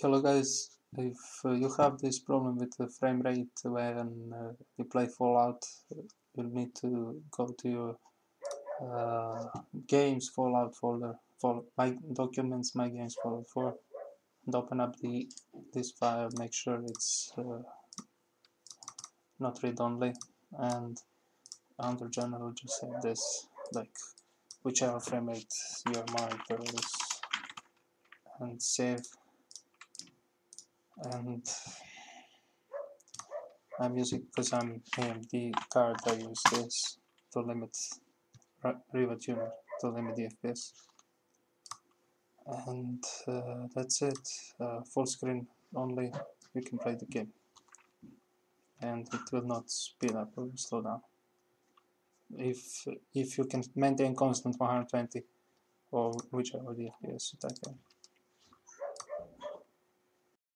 Hello guys, if uh, you have this problem with the frame rate when uh, you play Fallout, you'll need to go to your uh, games Fallout folder, for my documents, my games folder and open up the this file. Make sure it's uh, not read only, and under general just set this like whichever frame rate your monitor is, and save and I'm using because I'm AMD card I use this to limit Riva tuner to limit the FPS and uh, that's it. Uh, full screen only you can play the game. And it will not speed up or slow down. If if you can maintain constant 120 or whichever the FPS you type in